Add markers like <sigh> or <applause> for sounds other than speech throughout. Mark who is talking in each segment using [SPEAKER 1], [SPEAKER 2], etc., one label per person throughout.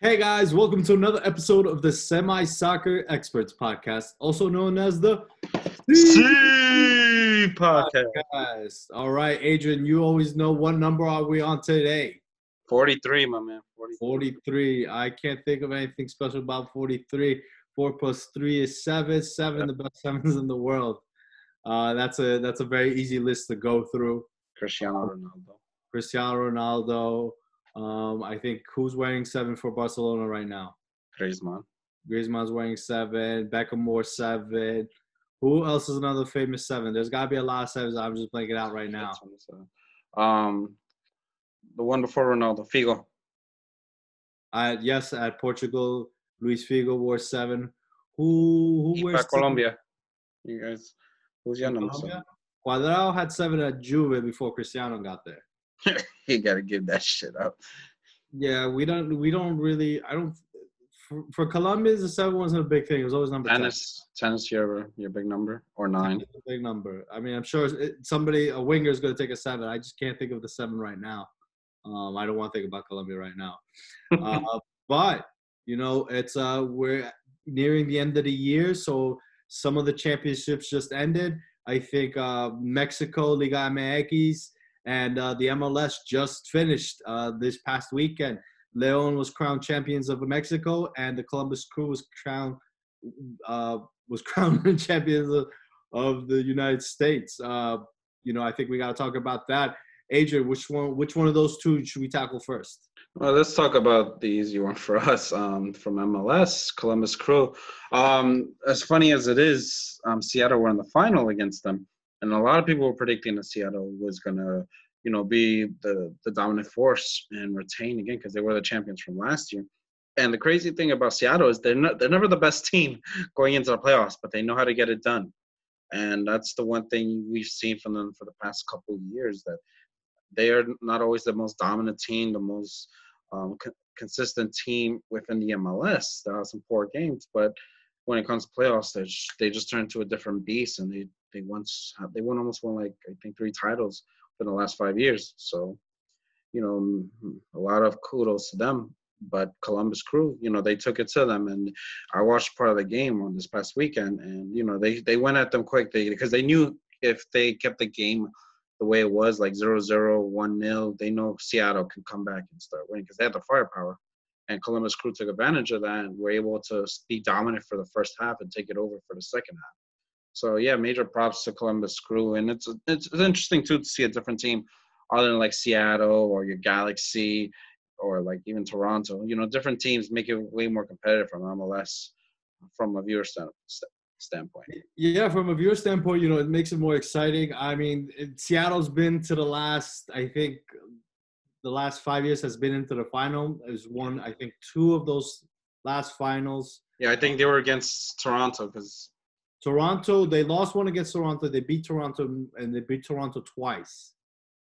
[SPEAKER 1] Hey guys, welcome to another episode of the Semi Soccer Experts Podcast, also known as the
[SPEAKER 2] C podcast.
[SPEAKER 1] Podcast. All right, Adrian, you always know what number are we on today?
[SPEAKER 2] 43, my man. 43.
[SPEAKER 1] 43. I can't think of anything special about 43. Four plus three is seven. Seven, the best sevens in the world. Uh, that's a that's a very easy list to go through.
[SPEAKER 2] Cristiano Ronaldo.
[SPEAKER 1] Cristiano Ronaldo. Um, I think who's wearing seven for Barcelona right now?
[SPEAKER 2] Griezmann.
[SPEAKER 1] Griezmann's wearing seven. Beckham wore seven. Who else is another famous seven? There's got to be a lot of sevens. I'm just blanking out right now.
[SPEAKER 2] Um, the one before Ronaldo, Figo.
[SPEAKER 1] Uh, yes, at Portugal, Luis Figo wore seven. Who who wears
[SPEAKER 2] Colombia. You guys, who's your number
[SPEAKER 1] Colombia? Cuadrado had seven at Juve before Cristiano got there.
[SPEAKER 2] Seven? <laughs> you gotta give that shit up.
[SPEAKER 1] Yeah, we don't we don't really I don't for, for Colombia the seven wasn't a big thing. It was always number ten.
[SPEAKER 2] Tennis, tennis, your your big number or nine?
[SPEAKER 1] A big number. I mean, I'm sure it, somebody a winger is going to take a seven. I just can't think of the seven right now. Um, I don't want to think about Colombia right now. <laughs> Uh, but you know, it's uh, we're nearing the end of the year, so some of the championships just ended. I think uh, Mexico Liga MX and uh, the MLS just finished uh, this past weekend. Leon was crowned champions of Mexico, and the Columbus Crew was crowned uh, was <laughs> crowned champions of, of the United States. Uh, you know, I think we got to talk about that. Adrian, which one? Which one of those two should we tackle first?
[SPEAKER 2] Well, let's talk about the easy one for <laughs> us um, from MLS, Columbus Crew. Um, as funny as it is, um, Seattle were in the final against them, and a lot of people were predicting that Seattle was gonna, you know, be the the dominant force and retain again because they were the champions from last year. And the crazy thing about Seattle is they're not they're never the best <laughs> team going into the playoffs, but they know how to get it done. And that's the one thing we've seen from them for the past couple of years that they are not always the most dominant team, the most um, co- consistent team within the MLS. There are some poor games, but when it comes to playoffs, they they just turn into a different beast, and they they once they won almost won like I think three titles in the last five years. So, you know, a lot of kudos to them. But Columbus Crew, you know, they took it to them, and I watched part of the game on this past weekend, and you know, they they went at them quick, they because they knew if they kept the game the way it was, like 0 0, 1 0, they know Seattle can come back and start winning because they had the firepower. And Columbus Crew took advantage of that and were able to be dominant for the first half and take it over for the second half. So, yeah, major props to Columbus Crew. And it's, it's, it's interesting, too, to see a different team other than like Seattle or your Galaxy or like even Toronto. You know, different teams make it way more competitive from MLS from a viewer stand, standpoint.
[SPEAKER 1] Yeah, from a viewer standpoint, you know, it makes it more exciting. I mean, it, Seattle's been to the last, I think, the last five years has been into the final. Has won, I think, two of those last finals.
[SPEAKER 2] Yeah, I think they were against Toronto because
[SPEAKER 1] Toronto, they lost one against Toronto. They beat Toronto, and they beat Toronto twice.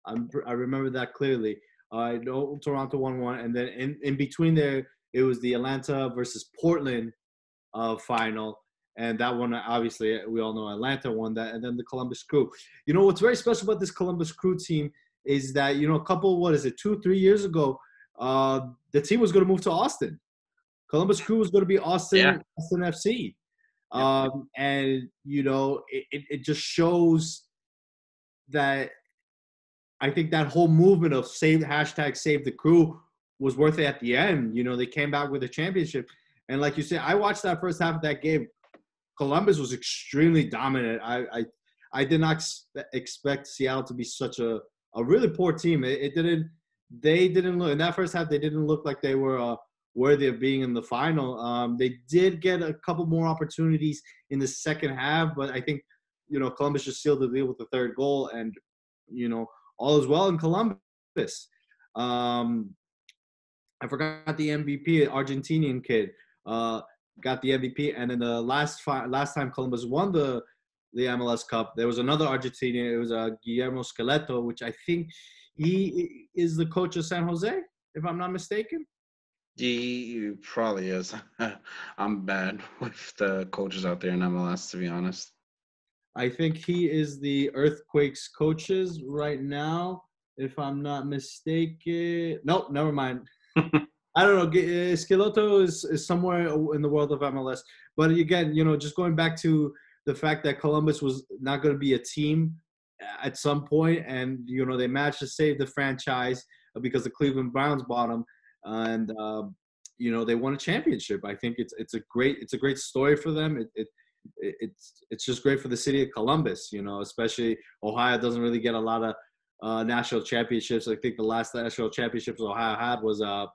[SPEAKER 1] I'm, I remember that clearly. I know Toronto won one, and then in, in between there, it was the Atlanta versus Portland uh, final, and that one obviously we all know Atlanta won that, and then the Columbus Crew. You know what's very special about this Columbus Crew team is that you know a couple what is it two three years ago, uh, the team was going to move to Austin. Columbus Crew was going to be Austin
[SPEAKER 2] Yeah.
[SPEAKER 1] Austin FC, um, and you know it, it, it just shows that I think that whole movement of save hashtag save the crew was worth it at the end. You know, they came back with a championship. And like you said, I watched that first half of that game. Columbus was extremely dominant. I I, I did not expect Seattle to be such a, a really poor team. It, it didn't they didn't look in that first half they didn't look like they were uh, worthy of being in the final. Um, they did get a couple more opportunities in the second half, but I think you know Columbus just sealed the deal with the third goal and you know all is well in Columbus. Um, I forgot the MVP, Argentinian kid, uh, got the MVP, and then the last fi- last time Columbus won the the MLS Cup, there was another Argentinian. It was uh, Guillermo Schelotto, which I think he is the coach of San Jose, if I'm not mistaken.
[SPEAKER 2] He probably is. <laughs> I'm bad <laughs> with the coaches out there in MLS, to be honest.
[SPEAKER 1] I think he is the Earthquakes coaches right now, if I'm not mistaken. Nope, never mind. <laughs> I don't know. Uh, Schelotto is, is somewhere in the world of MLS. But again, you know, just going back to the fact that Columbus was not going to be a team at some point, and you know they managed to save the franchise because the Cleveland Browns bought them, and uh, you know they won a championship. I think it's it's a great it's a great story for them. It, it it's it's just great for the city of Columbus. You know, especially Ohio doesn't really get a lot of uh, national championships. I think the last national championships Ohio had was uh,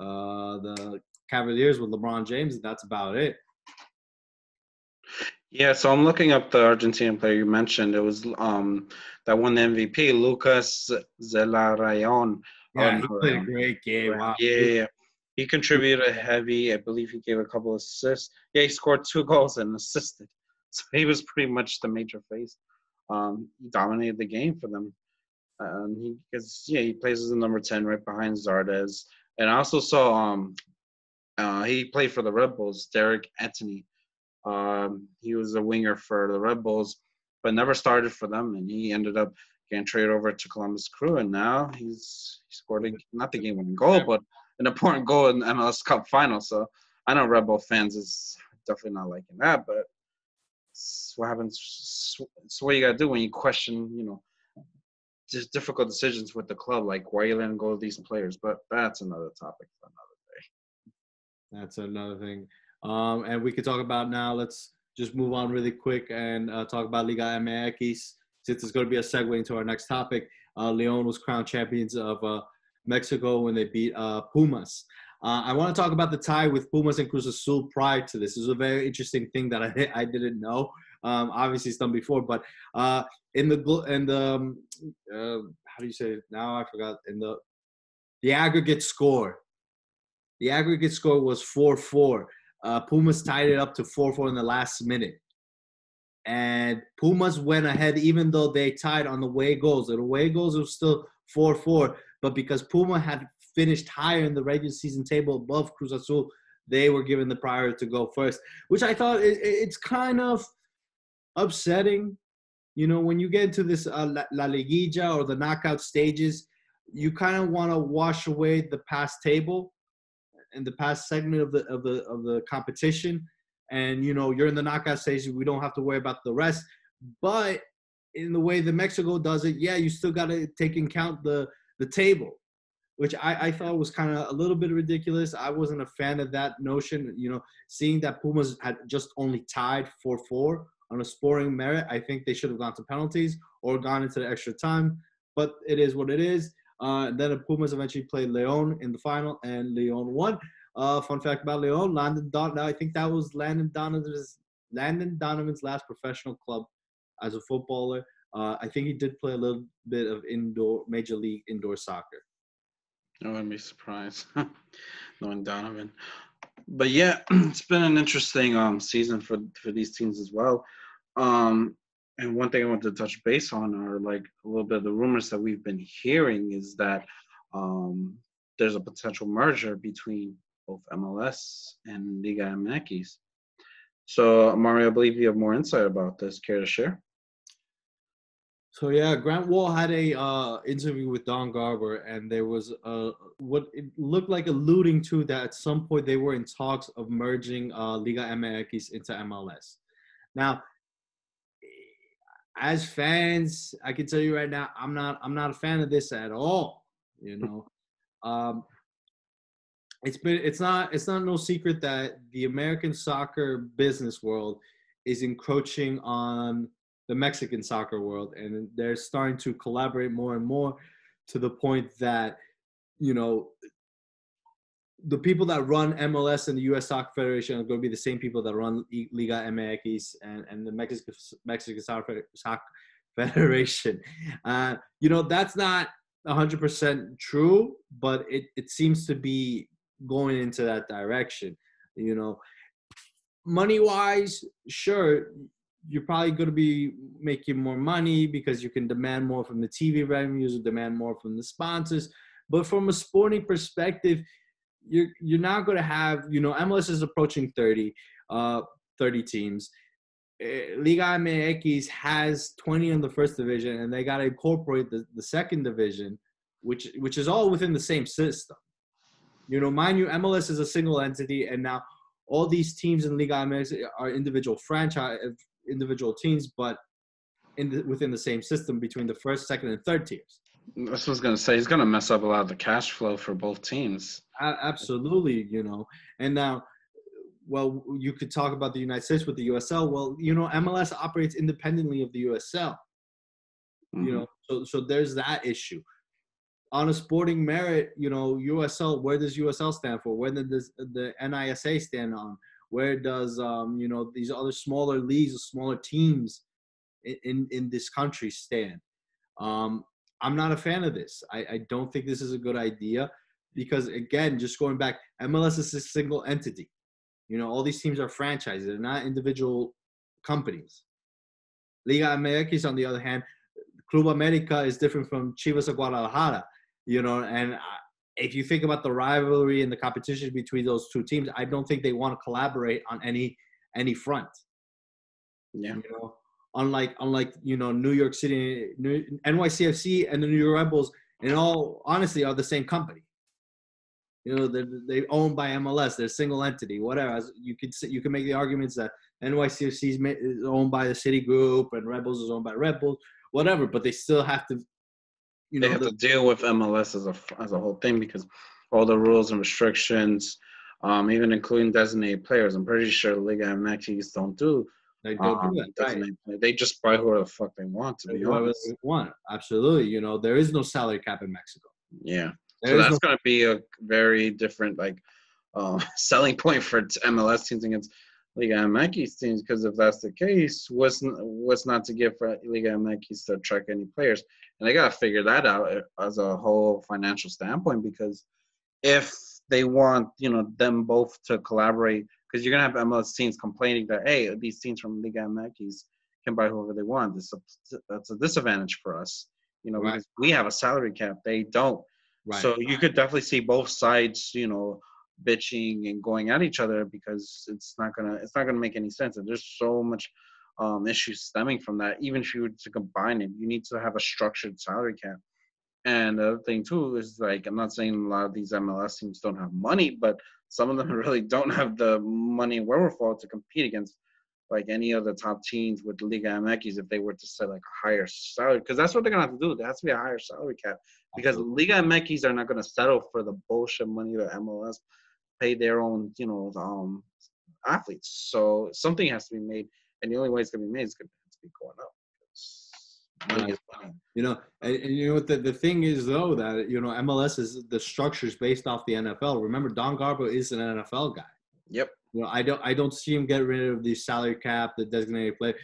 [SPEAKER 1] uh, the Cavaliers with LeBron James, and that's about it.
[SPEAKER 2] Yeah, so I'm looking up the Argentinian player you mentioned. It was um that won the MVP, Lucas Zelarayon.
[SPEAKER 1] Yeah, he played a great game. Wow.
[SPEAKER 2] Yeah, yeah, he contributed heavy. I believe he gave a couple assists. Yeah, he scored two goals and assisted. <laughs> So he was pretty much the major face. Um, he dominated the game for them. Um, he because yeah, he plays as the number ten right behind Zardes. And I also saw um, uh, he played for the Red Bulls, Derrick Etienne. Um, he was a winger for the Red Bulls, but never started for them, and he ended up getting traded over to Columbus Crew, and now he's he scored a, not the game-winning goal, but an important goal in the MLS Cup final. So I know Red Bull fans is definitely not liking that, but it's what happens. It's what you gotta do when you question, you know, just difficult decisions with the club, like why are you letting go of these players. But that's another topic for
[SPEAKER 1] another day. That's another thing. Um, and we could talk about now. Let's just move on really quick and uh, talk about Liga MX since it's going to be a segue into our next topic. Uh, Leon was crowned champions of uh, Mexico when they beat uh, Pumas. I want to talk about the tie with Pumas and Cruz Azul prior to this. This is a very interesting thing that I, <laughs> I didn't know. Um, obviously, it's done before, but in the in the um, how do you say it? now? I forgot in the the aggregate score. The aggregate score was four four. Uh, Pumas tied it up to 4 4 in the last minute. And Pumas went ahead, even though they tied on the way goals. The away goals was still 4 4. But because Puma had finished higher in the regular season table above Cruz Azul, they were given the priority to go first, which I thought it, it's kind of upsetting. You know, when you get into this uh, La, La Liguilla or the knockout stages, you kind of want to wash away the past table in the past segment of the of the of the competition, and you know you're in the knockout stage. We don't have to worry about the rest. But in the way that Mexico does it, yeah, you still got to take in count the the table, which I, I thought was kind of a little bit ridiculous. I wasn't a fan of that notion. You know, seeing that Pumas had just only tied four four on a scoring merit, I think they should have gone to penalties or gone into the extra time. But it is what it is. Uh, then the Pumas eventually played Leon in the final, and Leon won. Uh, fun fact about Leon: Landon Don. I think that was Landon Donovan's Landon Donovan's last professional club as a footballer. Uh, I think he did play a little bit of indoor major league indoor soccer.
[SPEAKER 2] I wouldn't be surprised <laughs> knowing Donovan. But yeah, <clears throat> it's been an interesting um, season for for these teams as well. Um, and one thing I want to touch base on are like a little bit of the rumors that we've been hearing is that um, there's a potential merger between both MLS and Liga MX. So, Mario, I believe you have more insight about this. Care to share?
[SPEAKER 1] So yeah, Grant Wahl had a uh, interview with Don Garber, and there was uh, what it looked like alluding to that at some point they were in talks of merging uh, Liga MX into MLS. Now, as fans, I can tell you right now, I'm not I'm not a fan of this at all. You know, <laughs> um, it's been it's not it's not no secret that the American soccer business world is encroaching on the Mexican soccer world, and they're starting to collaborate more and more to the point that you know the people that run MLS and the U.S. Soccer Federation are going to be the same people that run Liga MX and, and the Mexican Mexican Soccer, <laughs> Federation. Uh, you know, that's not 100% true, but it, it seems to be going into that direction. You know, money wise, sure, you're probably going to be making more money because you can demand more from the TV revenues or demand more from the sponsors. But from a sporting perspective, you're you're not going to have you know MLS is approaching 30 uh 30 teams. Eh, Liga MX has 20 in the first division and they got to incorporate the, the second division which which is all within the same system. You know, mind you, MLS is a single entity, and now all these teams in Liga MX are individual franchise, individual teams, but in the, within the same system between the first, second, and third tiers.
[SPEAKER 2] That's what I was gonna say. He's gonna mess up a lot of the cash flow for both teams.
[SPEAKER 1] Absolutely, you know. And now, well, you could talk about the United States with the USL. Well, you know, MLS operates independently of the USL.
[SPEAKER 2] Mhm.
[SPEAKER 1] You know, so so there's that issue. On a sporting merit, you know, USL. Where does USL stand for? Where does the NISA stand on? Where does um, you know these other smaller leagues, or smaller teams in in, this country stand? Um, I'm not a fan of this. I, I don't think this is a good idea because again, just going back, MLS is a single entity. You know, all these teams are franchises; they're not individual companies. Liga MX, on the other hand, Club America is different from Chivas of Guadalajara. You know, and if you think about the rivalry and the competition between those two teams, I don't think they want to collaborate on any any front.
[SPEAKER 2] Yeah.
[SPEAKER 1] You know, unlike unlike you know New York City, New, NYCFC, and the New York Red Bulls, and all honestly are the same company. You know, they're they owned by MLS. They're a single entity. Whatever. As You could say, you can make the arguments that NYCFC is is owned by the City Group and Red Bulls is owned by Red Bulls. Whatever, but they still have to. You
[SPEAKER 2] they have
[SPEAKER 1] the,
[SPEAKER 2] to deal with MLS as a as a whole thing because all the rules and restrictions, um, even including designated players. I'm pretty sure Liga MX don't do
[SPEAKER 1] they don't
[SPEAKER 2] um,
[SPEAKER 1] do that. Right.
[SPEAKER 2] They just buy whoever the fuck they want. To be honest,
[SPEAKER 1] they want. Absolutely. You know, there is no salary cap in Mexico.
[SPEAKER 2] yeah.
[SPEAKER 1] There
[SPEAKER 2] so that's
[SPEAKER 1] no
[SPEAKER 2] going to be a very different like uh, <laughs> selling point for MLS teams against Liga MX teams because if that's the case, what's what's not to give for Liga MX to attract any players, and they got to figure that out uh, as a whole financial standpoint because if they want you know them both to collaborate because you're gonna have MLS teams complaining that hey these teams from Liga MX can buy whoever they want. This is that's a disadvantage for us, you know,
[SPEAKER 1] Right.
[SPEAKER 2] because we have a salary cap, they don't.
[SPEAKER 1] right.
[SPEAKER 2] So you could definitely see both sides, you know, bitching and going at each other because it's not gonna it's not gonna make any sense. And there's so much um, issues stemming from that. Even if you were to combine it, you need to have a structured salary cap. And the other thing too is like I'm not saying a lot of these MLS teams don't have money, but some of them <laughs> really don't have the money wherewithal to compete against like any of the top teams with Liga MX if they were to set like a higher salary because that's what they're gonna have to do. There has to be a higher salary cap because Liga MX are not going to settle for the bullshit money that MLS pay their own, you know, um, athletes. So something has to be made, and the only way it's going to be made is going to be going up. 'cause Money is money.
[SPEAKER 1] You know, and, and you know what the, the thing is though that you know MLS is the structures based off the NFL. Remember, Don Garber is an NFL guy.
[SPEAKER 2] Yep.
[SPEAKER 1] You know, I don't I don't see him get rid of the salary cap, the designated player,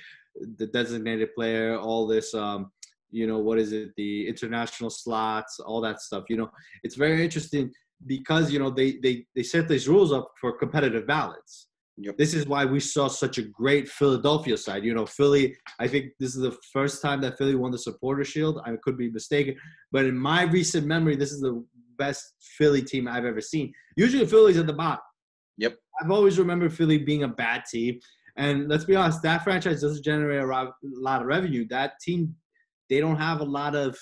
[SPEAKER 1] the designated player, all this. Um, you know, what is it? The international slots, all that stuff. You know, it's very interesting because you know they they they set these rules up for competitive balance.
[SPEAKER 2] Yep.
[SPEAKER 1] This is why we saw such a great Philadelphia side. You know, Philly. I think this is the first time that Philly won the Supporter Shield. I could be mistaken, but in my recent memory, this is the best Philly team I've ever seen. Usually, Philly's at the bottom.
[SPEAKER 2] Yep.
[SPEAKER 1] I've always remembered Philly being a bad team, and let's be honest, that franchise doesn't generate a lot of revenue. That team, they don't have a lot of,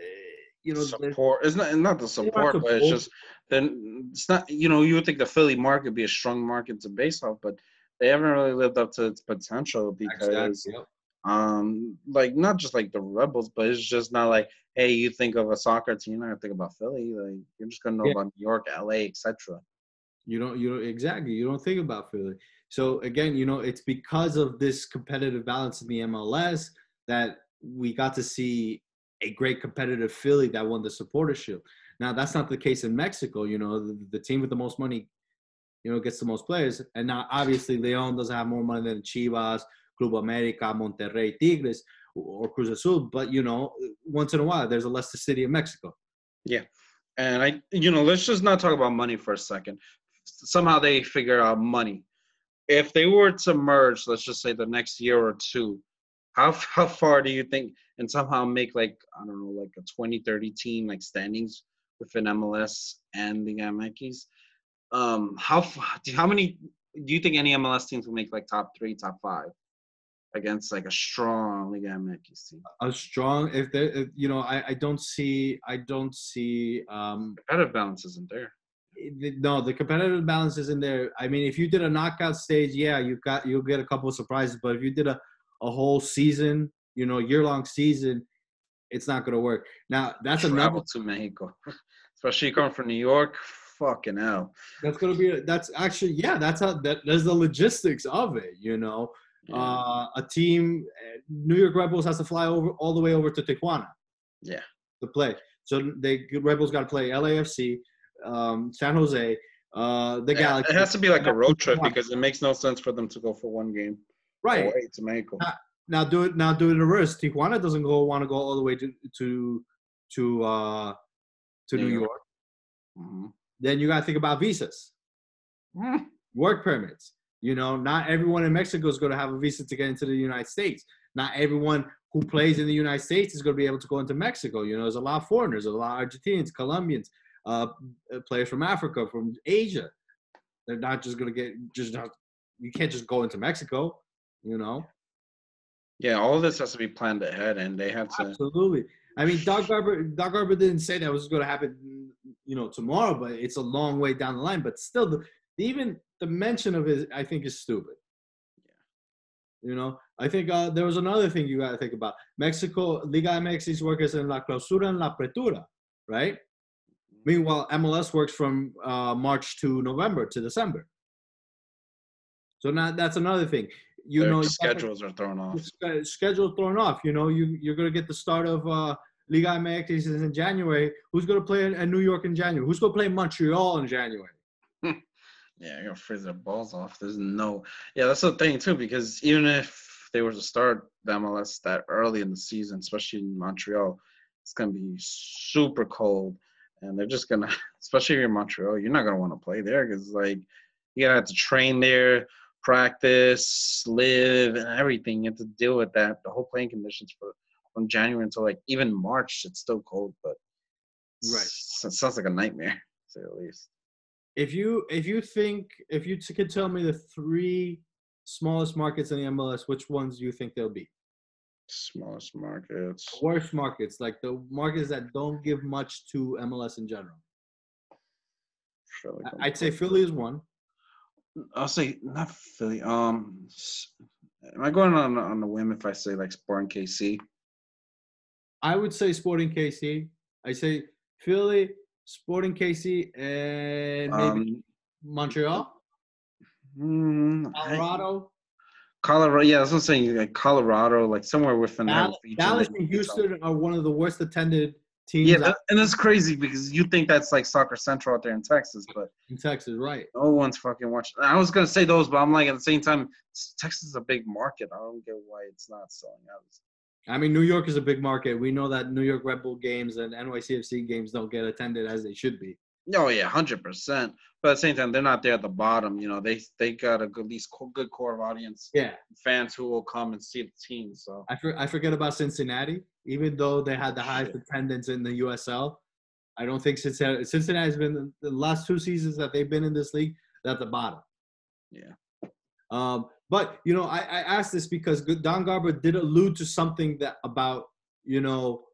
[SPEAKER 1] uh, you know, there's-
[SPEAKER 2] support. It's not not the support, but it's just then it's not. You know, you would think the Philly market would be a strong market to base off, but they haven't really lived up to its potential because
[SPEAKER 1] Exactly, yep.
[SPEAKER 2] um like not just like the Red Bulls but it's just not like hey you think of a soccer team you're not gonna think about philly like you're just gonna know
[SPEAKER 1] Yeah.
[SPEAKER 2] about new york la etc
[SPEAKER 1] You don't, you don't exactly. You don't think about Philly. So again, you know, it's because of this competitive balance in the MLS that we got to see a great competitive Philly that won the Supporter Shield. Now that's not the case in Mexico. You know, the, the team with the most money, you know, gets the most players. And now obviously Leon doesn't have more money than Chivas, Club America, Monterrey, Tigres, or Cruz Azul. But you know, once in a while, there's a Leicester City of Mexico.
[SPEAKER 2] Yeah, and i you know let's just not talk about money for a second somehow they figure out money if they were to merge let's just say the next year or two how how far do you think and somehow make like i don't know like a 20 30 team like standings within mls and the Yankees? um how do- how many do you think any mls teams will make like top three top five against like a strong Liga MX team
[SPEAKER 1] A strong, if there, if, you know, I, I don't see, I don't see. um
[SPEAKER 2] competitive balance isn't there
[SPEAKER 1] no, the competitive balance isn't there. I mean, if you did a knockout stage, yeah, you got you'll get a couple of surprises. But if you did a, a whole season, you know, year long season, it's not gonna work. Now that's
[SPEAKER 2] Travel
[SPEAKER 1] another.
[SPEAKER 2] to Mexico, <laughs> especially coming from New York. Fucking hell.
[SPEAKER 1] That's gonna be. That's actually yeah. That's how that. There's the logistics of it. You know,
[SPEAKER 2] Yeah.
[SPEAKER 1] uh, a team, New York Red Bulls has to fly over all the way over to Tijuana.
[SPEAKER 2] Yeah.
[SPEAKER 1] To play, so they Red Bulls got to play LAFC, um, San Jose, uh, the Galaxy.
[SPEAKER 2] it has to be like a road trip because it makes no sense for them to go for one game
[SPEAKER 1] right.
[SPEAKER 2] away to Mexico.
[SPEAKER 1] Now do it. Now do it reverse. Tijuana doesn't go want to go all the way to to to uh, to
[SPEAKER 2] New
[SPEAKER 1] New
[SPEAKER 2] York.
[SPEAKER 1] York.
[SPEAKER 2] Mhm.
[SPEAKER 1] Then you got to think about visas,
[SPEAKER 2] Mm.
[SPEAKER 1] work permits. You know, not everyone in Mexico is going to have a visa to get into the United States. Not everyone who plays in the United States is going to be able to go into Mexico. You know, there's a lot of foreigners, a lot of Argentinians, Colombians, uh, uh, players from Africa, from Asia. They're not just going to get just not. You can't just go into Mexico. You know.
[SPEAKER 2] Yeah, all this has to be planned ahead, and they had to.
[SPEAKER 1] Absolutely. I mean, Doug Garber, Doug Garber didn't say that was going to happen, you know, tomorrow, but it's a long way down the line. But still, the, even the mention of it, I think, is stupid. Yeah. You know, I think uh, there was another thing you got to think about. Mexico, Liga MX workers in La Clausura and La Apertura, right? Meanwhile, MLS works from uh, March to November to December. So now that's another thing. You
[SPEAKER 2] Their
[SPEAKER 1] know, you got to-
[SPEAKER 2] schedules are thrown off.
[SPEAKER 1] schedule thrown off. You know, you you're gonna get the start of uh, Liga MX in January. Who's gonna play in, in New York in January? Who's gonna play Montreal in January?
[SPEAKER 2] Yeah, you're gonna freeze their balls off. There's no. Yeah, that's the thing too, because even if they were to start the MLS that early in the season, especially in Montreal, it's gonna be super cold, and they're just gonna, <laughs> especially if you're in Montreal, you're not gonna want to play there because like you gotta have to train there, practice, live, and everything. You have to deal with that. The whole playing conditions for from January until like even March, it's still cold, but
[SPEAKER 1] Right.
[SPEAKER 2] it sounds like a nightmare, to say the least.
[SPEAKER 1] If you if you think if you t- could tell me the three smallest markets in the MLS, which ones do you think they'll be?
[SPEAKER 2] Smallest markets.
[SPEAKER 1] Worst markets, like the markets that don't give much to MLS in general. I'd say Philly is one.
[SPEAKER 2] I'll say not Philly. Um, am I going on on the whim if I say like Sporting KC?
[SPEAKER 1] I would say Sporting KC. I say Philly, Sporting KC, and maybe
[SPEAKER 2] Um,
[SPEAKER 1] Montreal,
[SPEAKER 2] mm, I-
[SPEAKER 1] Colorado.
[SPEAKER 2] Colorado. Yeah, that's what I'm saying. Like Colorado, like somewhere within that
[SPEAKER 1] Dallas. Dallas and
[SPEAKER 2] you can tell.
[SPEAKER 1] Houston are one of the worst attended teams
[SPEAKER 2] Yeah, that, and that's crazy because you think that's like soccer central out there in Texas, but
[SPEAKER 1] in Texas, right?
[SPEAKER 2] no one's fucking watching. I was gonna say those, but I'm like at the same time, Texas is a big market. I don't get why it's not selling out.
[SPEAKER 1] I mean, New York is a big market. We know that New York Red Bull games and NYCFC games don't get attended as they should be.
[SPEAKER 2] Oh yeah, hundred percent. But at the same time, they're not there at the bottom. You know, they they got a good, at least good core of audience
[SPEAKER 1] Yeah,
[SPEAKER 2] fans who will come and see the team. So
[SPEAKER 1] I, for, I forget about Cincinnati. Even though they had the highest attendance in the USL, I don't think Cincinnati. Cincinnati's been the last two seasons that they've been in this league. They're at the bottom.
[SPEAKER 2] yeah,
[SPEAKER 1] Um, but you know, I, I asked this because Don Garber did allude to something that about you know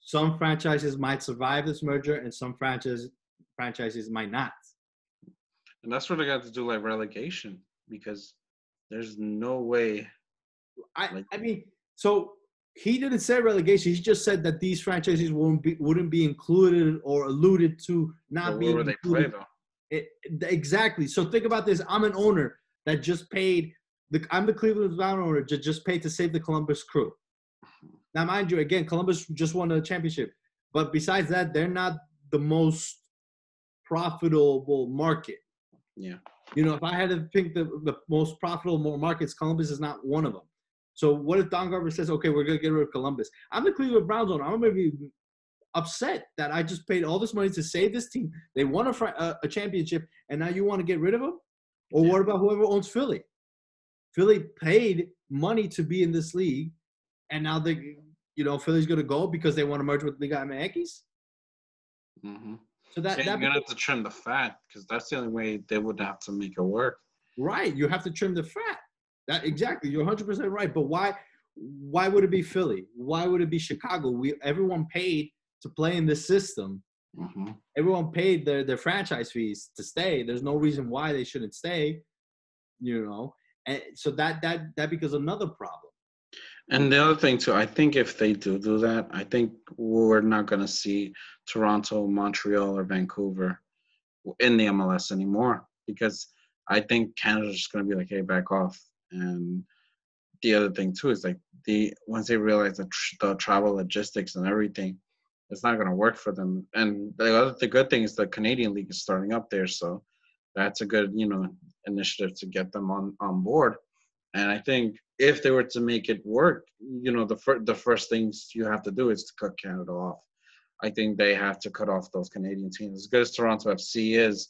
[SPEAKER 1] some franchises might survive this merger and some franchises franchises might not.
[SPEAKER 2] and that's what I got to do like relegation because there's no way.
[SPEAKER 1] I
[SPEAKER 2] Like-
[SPEAKER 1] I mean, so he didn't say relegation. He just said that these franchises wouldn't be wouldn't be included or alluded to not
[SPEAKER 2] But
[SPEAKER 1] being
[SPEAKER 2] they play
[SPEAKER 1] included. It, exactly. So think about this. I'm an owner that just paid. The, I'm the Cleveland Brown owner that just paid to save the Columbus Crew. Mm-hmm. Now, mind you, again, Columbus just won the championship, but besides that, they're not the most profitable market.
[SPEAKER 2] Yeah,
[SPEAKER 1] You know, if I had to pick the, the most profitable markets, Columbus is not one of them. So what if Don Garber says, okay, we're gonna get rid of Columbus? I'm the Cleveland Browns owner. I'm gonna be upset that I just paid all this money to save this team. They won a, fr- a, a championship, and now you want to get rid of them? Or
[SPEAKER 2] Yeah.
[SPEAKER 1] what about whoever owns Philly? Philly paid money to be in this league, and now they, you know, Philly's gonna go because they want to merge with Liga MX.
[SPEAKER 2] mm-hmm.
[SPEAKER 1] So that,
[SPEAKER 2] you're
[SPEAKER 1] that
[SPEAKER 2] gonna have to trim the fat because that's the only way they would have to make it work.
[SPEAKER 1] Right. You have to trim the fat. That exactly. You're 100 percent right. But why? Why would it be Philly? Why would it be Chicago? We everyone paid to play in this system.
[SPEAKER 2] hmm
[SPEAKER 1] Everyone paid their, their franchise fees to stay. There's no reason why they shouldn't stay. You know, and so that that that becomes another problem.
[SPEAKER 2] And the other thing too, I think if they do do that, I think we're not going to see Toronto, Montreal, or Vancouver in the MLS anymore because I think Canada's just going to be like, hey, back off. And the other thing too is like the once they realize the, tr- the travel logistics and everything, it's not going to work for them. And the other the good thing is the Canadian league is starting up there, so that's a good you know initiative to get them on on board. And I think if they were to make it work, you know, the fir- the first things you have to do is to cut Canada off. I think they have to cut off those Canadian teams. As good as Toronto FC is,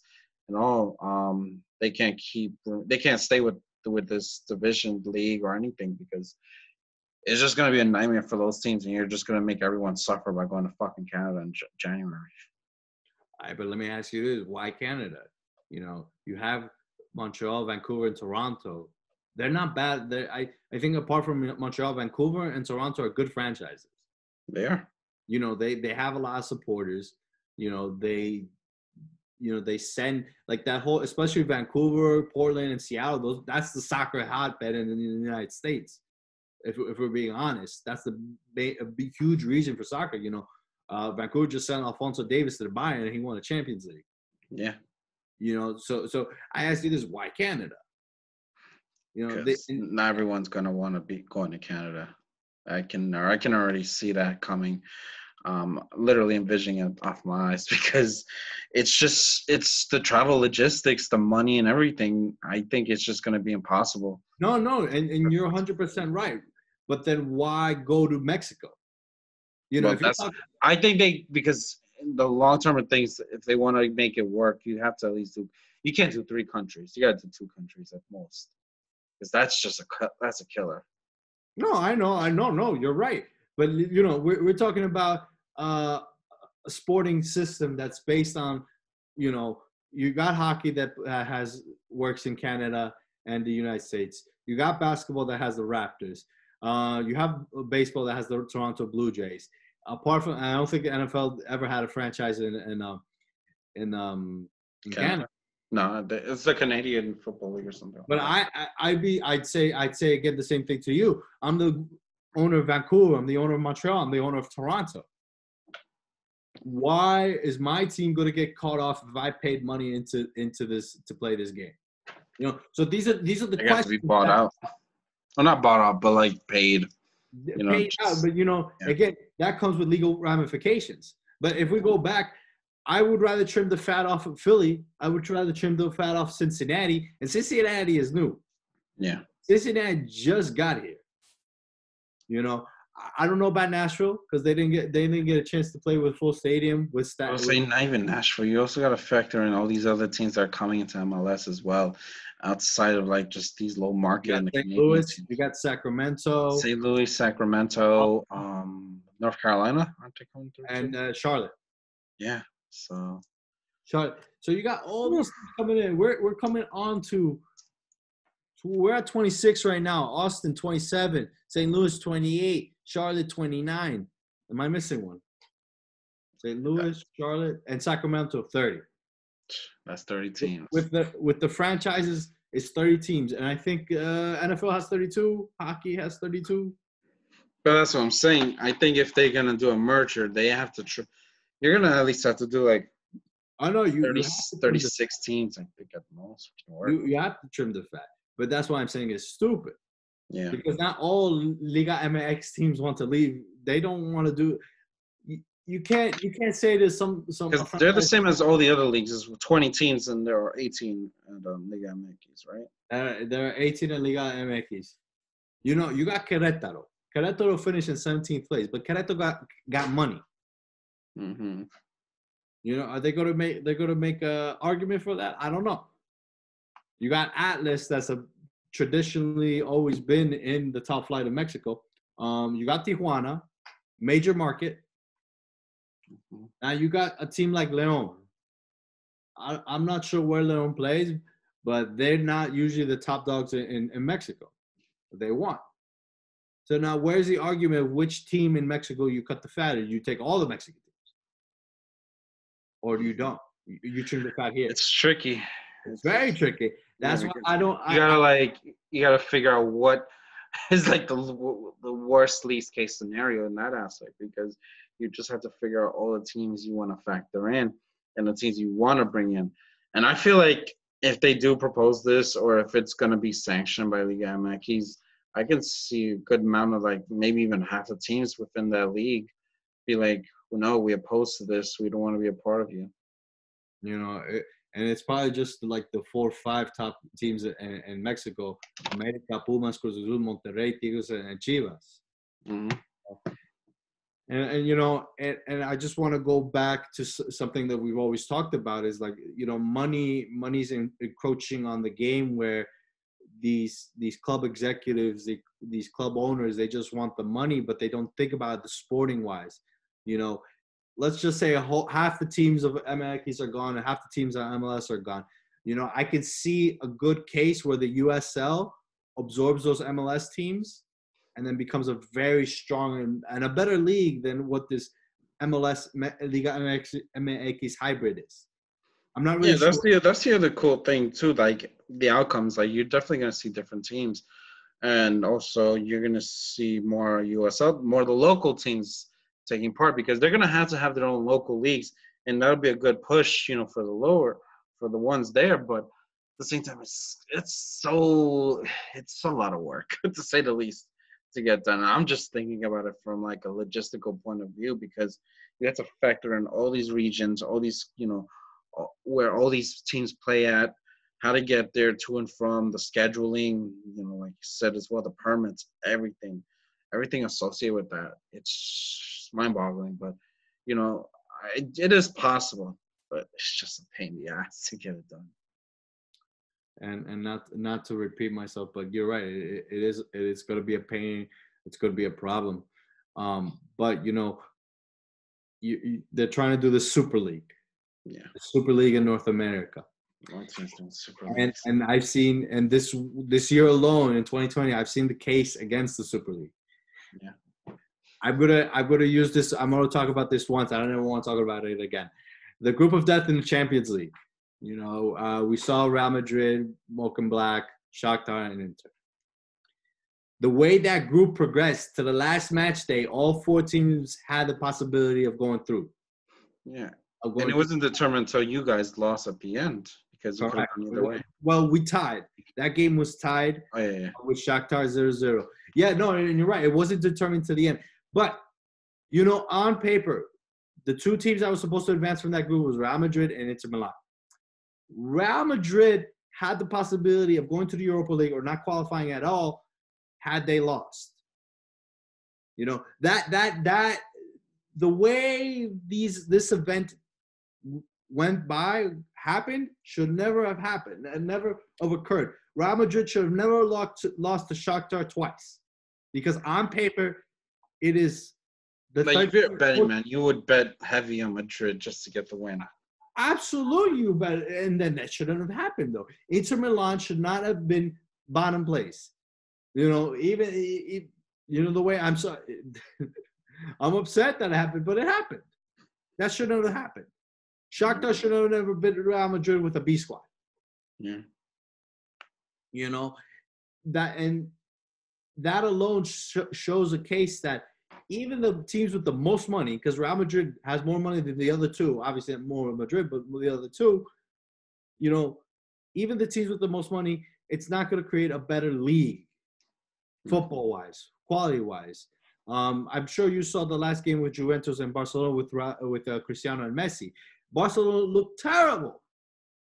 [SPEAKER 2] and all, um, they can't keep they can't stay with with this division league or anything because it's just going to be a nightmare for those teams, and you're just going to make everyone suffer by going to fucking Canada in J- January.
[SPEAKER 1] All right, but let me ask you this: Why Canada? You know, you have Montreal, Vancouver, and Toronto. They're not bad. They're, I I think apart from Montreal, Vancouver, and Toronto are good franchises.
[SPEAKER 2] They are.
[SPEAKER 1] You know, they they have a lot of supporters. You know, they you know they send like that whole, especially Vancouver, Portland, and Seattle. Those that's the soccer hotbed in the United States. If if we're being honest, that's the a big huge reason for soccer. You know, uh, Vancouver just sent Alphonso Davies to the Bayern, and he won the Champions League.
[SPEAKER 2] Yeah.
[SPEAKER 1] You know, so so I ask you this: Why Canada? You know, they,
[SPEAKER 2] not everyone's gonna want to be going to Canada. I can or I can already see that coming. Um, literally envisioning it off my eyes <laughs> because it's just it's the travel logistics, the money, and everything. I think it's just gonna be impossible.
[SPEAKER 1] no, no, and, and you're 100 percent right. But then why go to Mexico? You know,
[SPEAKER 2] Well, that's-
[SPEAKER 1] talking,
[SPEAKER 2] I think they because in the long term of things, if they want to make it work, you have to at least do. You can't do three countries. You got to do two countries at most, because that's just a. That's a killer.
[SPEAKER 1] No, I know, I know, no, you're right. But you know, we're we're talking about uh, a sporting system that's based on, you know, you got hockey that uh, has works in Canada and the United States. You got basketball that has the Raptors. Uh, you have baseball that has the Toronto Blue Jays. Apart from, I don't think the NFL ever had a franchise in in um, in um in
[SPEAKER 2] Canada.
[SPEAKER 1] Canada.
[SPEAKER 2] No, it's the Canadian Football League or something.
[SPEAKER 1] But I, I, I'd be, I'd say, I'd say again the same thing to you. I'm the owner of Vancouver. I'm the owner of Montreal. I'm the owner of Toronto. Why is my team going to get caught off if I paid money into into this to play this game? You know, so these are these are the
[SPEAKER 2] they have to
[SPEAKER 1] questions
[SPEAKER 2] be bought out. Well, not bought out, but like paid. you know,
[SPEAKER 1] paid out, but you know,
[SPEAKER 2] yeah.
[SPEAKER 1] again, that comes with legal ramifications. But if we go back, I would rather trim the fat off of Philly. I would rather trim the fat off Cincinnati, and Cincinnati is new.
[SPEAKER 2] Yeah.
[SPEAKER 1] Cincinnati just got here. You know, I- don't know about Nashville because they didn't get they didn't get a chance to play with full stadium with
[SPEAKER 2] I
[SPEAKER 1] stat.
[SPEAKER 2] was saying not even Nashville. You also got to factor in all these other teams that are coming into MLS as well, outside of like just these low market. You got
[SPEAKER 1] St. Louis,
[SPEAKER 2] teams.
[SPEAKER 1] you got Sacramento,
[SPEAKER 2] St. Louis, Sacramento, um, North Carolina, aren't they coming through?
[SPEAKER 1] and uh, Charlotte.
[SPEAKER 2] yeah, so
[SPEAKER 1] Charlotte. So you got all these coming in. We're we're coming on to. to- We're at 26 right now. Austin 27, St. Louis 28, Charlotte 29. Am I missing one? St. Louis, Charlotte, and Sacramento 30.
[SPEAKER 2] that's 30 teams.
[SPEAKER 1] with the with the franchises it's 30 teams and i think uh, nfl has 32 hockey has 32
[SPEAKER 2] But that's what I'm saying. I think if they're gonna do a merger, they have to. Tr- you're gonna at least have to do like
[SPEAKER 1] i know you,
[SPEAKER 2] 30,
[SPEAKER 1] you, have to trim
[SPEAKER 2] 36 teams. I think at most.
[SPEAKER 1] the, you, you have to trim the fat but that's why i'm saying it's stupid
[SPEAKER 2] yeah.
[SPEAKER 1] because not all liga mx teams want to leave they don't want to do you, you can't you can't say there's some some
[SPEAKER 2] Because they're the same as all the other leagues. Is 20 teams and there are 18 and um, Liga MX, right?
[SPEAKER 1] uh, there are 18 in liga mx you know you got querétaro querétaro finished in 17th place but querétaro got got money
[SPEAKER 2] Mm-hmm.
[SPEAKER 1] You know, are they going to make they're going to make a argument for that? I don't know. You got Atlas, that's a traditionally always been in the top flight of Mexico. Um, you got Tijuana, major market.
[SPEAKER 2] Mhm.
[SPEAKER 1] Now you got a team like Leon. I, I'm not sure where Leon plays, but they're not usually the top dogs in, in, in Mexico. They won. So now, where's the argument? Which team in Mexico you cut the fat? Or you take all the Mexican teams? or do you don't. You, you trim the fat here.
[SPEAKER 2] It's tricky.
[SPEAKER 1] It's very tricky. That's
[SPEAKER 2] Yeah,
[SPEAKER 1] why I don't.
[SPEAKER 2] You
[SPEAKER 1] I,
[SPEAKER 2] gotta like you gotta figure out what <laughs> is like the the worst least case scenario in that aspect because you just have to figure out all the teams you want to factor in and the teams you want to bring in. And I feel like if they do propose this or if it's gonna be sanctioned by Liga MX, I can see a good amount of like maybe even half the teams within that league be like, well, no, we oppose to this. We don't want to be a part of you.
[SPEAKER 1] you know, it, and it's probably just like the four or five top teams in, in Mexico: America, Pumas, Cruz Azul, Monterrey, Tigres, and Chivas.
[SPEAKER 2] hmm
[SPEAKER 1] And, and you know, and, and I just want to go back to s- something that we've always talked about is like you know, money money's en- encroaching on the game where these these club executives, the, these club owners, they just want the money, but they don't think about the sporting wise. You know, let's just say a whole half the teams of MLS are gone and half the teams of MLS are gone. You know, I can see a good case where the USL absorbs those MLS teams and then becomes a very strong and, and a better league than what this MLS Liga MX, MX hybrid is. I'm not really
[SPEAKER 2] Yeah, that's
[SPEAKER 1] sure.
[SPEAKER 2] the that's the other cool thing too. Like the outcomes, like you're definitely gonna see different teams, and also you're gonna see more USL, more the local teams taking part because they're gonna have to have their own local leagues, and that'll be a good push, you know, for the lower for the ones there. But at the same time, it's it's so it's a lot of work <laughs> to say the least to get done. I'm just thinking about it from like a logistical point of view because you have to factor in all these regions, all these you know where all these teams play at, how to get there to and from, the scheduling, you know, like you said as well, the permits, everything, everything associated with that. It's mind-boggling, but you know, I, it is possible, but it's just a pain in the ass to get it done.
[SPEAKER 1] and and not not to repeat myself, but you're right. It, it is it is going to be a pain. It's going to be a problem. Um, but you know, you, you, they're trying to do the Super League,
[SPEAKER 2] Yeah,
[SPEAKER 1] the Super League in North America.
[SPEAKER 2] all teams doing super.
[SPEAKER 1] and and I've seen and this this year alone in 2020 I've seen the case against the Super League.
[SPEAKER 2] Yeah.
[SPEAKER 1] I'm gonna I'm gonna use this. I'm gonna talk about this once. I don't ever want to talk about it again. The group of death in the Champions League. You know, uh, we saw Real Madrid, Mönchengladbach, Shakhtar, and Inter. The way that group progressed to the last match day, all four teams had the possibility of going through.
[SPEAKER 2] yeah,
[SPEAKER 1] going
[SPEAKER 2] and it wasn't determined until you guys lost at the end because have
[SPEAKER 1] Correct.
[SPEAKER 2] either way.
[SPEAKER 1] Well, we tied. That game was tied.
[SPEAKER 2] Oh yeah, yeah.
[SPEAKER 1] with Shakhtar 0-0. Yeah, no, and you're right. It wasn't determined to the end. But, you know, on paper, the two teams that were supposed to advance from that group was Real Madrid and Inter Milan. Real Madrid had the possibility of going to the Europa League or not qualifying at all had they lost. You know, that that that the way these this event went by happened should never have happened and never have occurred. Real Madrid should have never lost lost to Shakhtar twice, because on paper, it is the
[SPEAKER 2] Like if you're betting man, you would bet heavy on Madrid just to get the win.
[SPEAKER 1] Absolutely, you bet, and then that shouldn't have happened though. Inter Milan should not have been bottom place. You know, even you know the way I'm sorry, <laughs> I'm upset that it happened, but it happened. That shouldn't have happened. Shakhtar mm-hmm. should have never been Real Madrid with a B squad.
[SPEAKER 2] Yeah.
[SPEAKER 1] you know that and that alone sh- shows a case that even the teams with the most money because real madrid has more money than the other two obviously more madrid but the other two you know even the teams with the most money it's not going to create a better league football wise quality wise um, i'm sure you saw the last game with juventus and barcelona with with uh, cristiano and messi. Barcelona looked terrible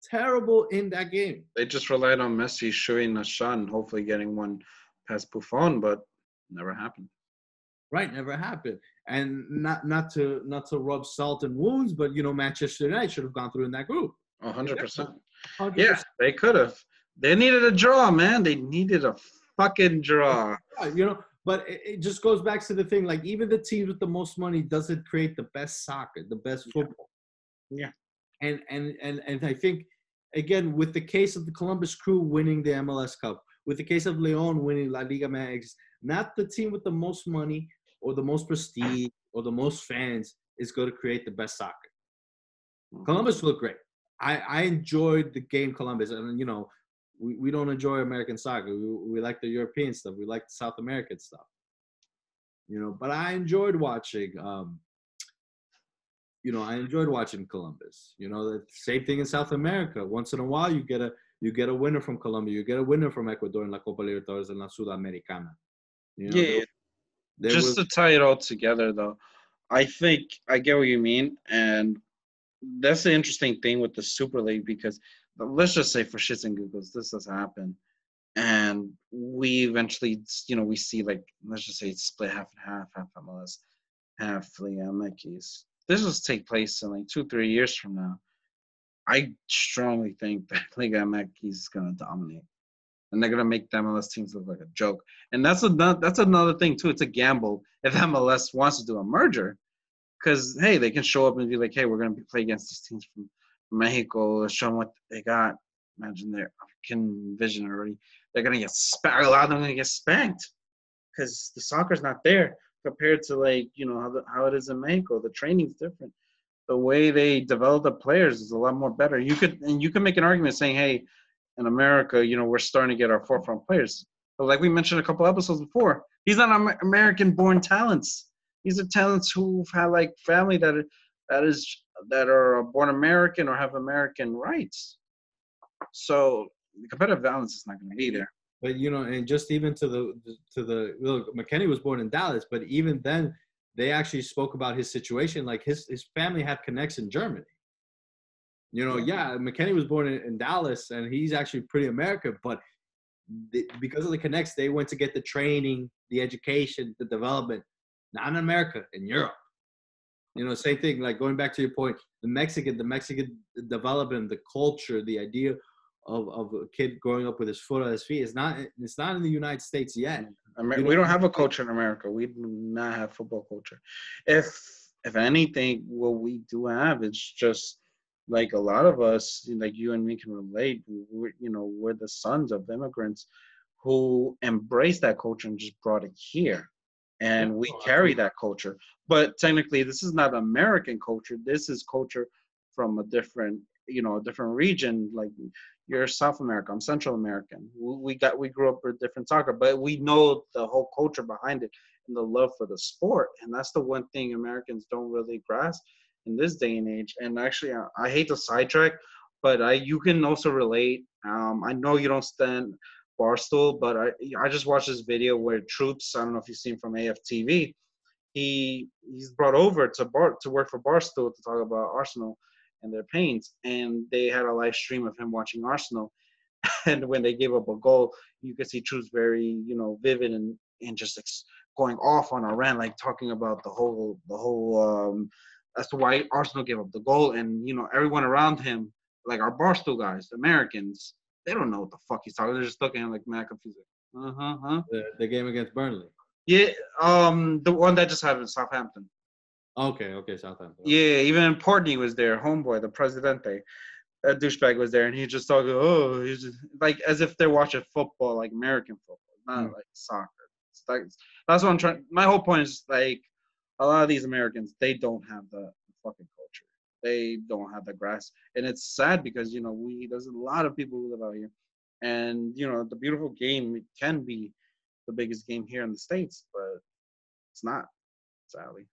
[SPEAKER 1] terrible in that game.
[SPEAKER 2] They just relied on Messi shooting a shot and hopefully getting one past Buffon, but never happened.
[SPEAKER 1] Right, never happened. And not not to not to rub salt in wounds, but you know, Manchester United should have gone through in that group.
[SPEAKER 2] Hundred percent.
[SPEAKER 1] 100%.
[SPEAKER 2] Yeah, they could have. They needed a draw, man. They needed a fucking draw.
[SPEAKER 1] you know, but it, it just goes back to the thing. Like even the teams with the most money doesn't create the best soccer, the best
[SPEAKER 2] Yeah.
[SPEAKER 1] football.
[SPEAKER 2] Yeah.
[SPEAKER 1] And and and and I think again with the case of the Columbus Crew winning the MLS Cup, with the case of Leon winning La Liga MX, not the team with the most money or the most prestige or the most fans is going to create the best soccer.
[SPEAKER 2] Mhm.
[SPEAKER 1] Columbus looked great. I, I enjoyed the game Columbus, and you know, we, we don't enjoy American soccer. We, we like the European stuff. We like the South American stuff. You know, but I enjoyed watching. Um, you know, I enjoyed watching Columbus. You know, the same thing in South America. Once in a while, you get a you get a winner from Colombia. You get a winner from Ecuador in La Copa Libertadores and La Sudamericana. You know,
[SPEAKER 2] Yeah,
[SPEAKER 1] there- there
[SPEAKER 2] just to tie it all together though i think i get what you mean and that's the interesting thing with the super league because let's just say for shits and giggles this has happened and we eventually you know we see like let's just say it's split half and half half mls half liga mx this will take place in like two three years from now i strongly think <laughs> that liga mx is going to dominate and they're going to make the mls teams look like a joke and that's another that's another thing too. It's a gamble if MLS wants to do a merger, because hey, they can show up and be like, hey, we're gonna play against these teams from Mexico. Let's show them what they got. Imagine their vision already. They're gonna get spanked. A lot of them are gonna get spanked because the soccer's not there compared to like you know how the, how it is in Mexico. The training's different. The way they develop the players is a lot more better. You could and you can make an argument saying, hey, in America, you know, we're starting to get our forefront players. But like we mentioned a couple episodes before, these are American-born talents. These are talents who've had like family that are, that is that are born American or have American rights. So the competitive balance is not going to be there.
[SPEAKER 1] But you know, and just even to the to the look, McKennie was born in Dallas, but even then, they actually spoke about his situation. Like his his family had connects in Germany. You know, yeah, McKennie was born in, in Dallas, and he's actually pretty American. But the, because of the connects, they went to get the training, the education, the development, not in America, in Europe. You know, same thing. Like going back to your point, the Mexican, the Mexican development, the culture, the idea of, of a kid growing up with his foot on his feet. It's not it's not in the United States yet.
[SPEAKER 2] Amer- we don't have a culture in America. We do not have football culture. If if anything, what we do have is just like a lot of us, like you and me, can relate. We're, you know, we're the sons of immigrants who embraced that culture and just brought it here, and we
[SPEAKER 1] oh,
[SPEAKER 2] carry that culture. But technically, this is not American culture. This is culture from a different, you know, a different region. Like you're South America. I'm Central American. We got we grew up with different soccer, but we know the whole culture behind it and the love for the sport, and that's the one thing Americans don't really grasp in this day and age. And actually, I, I hate to sidetrack, but I you can also relate. Um, I know you don't stand Barstool, but I I just watched this video where Troopz. I don't know if you've seen from AFTV. He he's brought over to Bar to work for Barstool to talk about Arsenal and their pains. And they had a live stream of him watching Arsenal. <laughs> And when they gave up a goal, you could see Troopz's very, you know, vivid and, and just ex- going off on a rant, like talking about the whole, the whole, um, as to why Arsenal gave up the goal. And, you know, everyone around him, like our Barstool guys, Americans, they don't know what the fuck he's talking. They're just looking at him like mad confused. Like, uh huh, huh.
[SPEAKER 1] The, the game against Burnley.
[SPEAKER 2] Yeah, um, the one that just happened in Southampton.
[SPEAKER 1] Okay, okay, Southampton.
[SPEAKER 2] Yeah, even Portnoy was there, homeboy, the presidente. A douchebag was there, and he just talking, oh, he's just like as if they're watching football, like American football, not
[SPEAKER 1] Mm.
[SPEAKER 2] like soccer. Like, that's what I'm trying. My whole point is like a lot of these Americans, they don't have the fucking culture. They don't have the grass, and it's sad because you know we there's a lot of people who live out here, and you know the beautiful game it can be the biggest game here in the states, but it's not, sadly.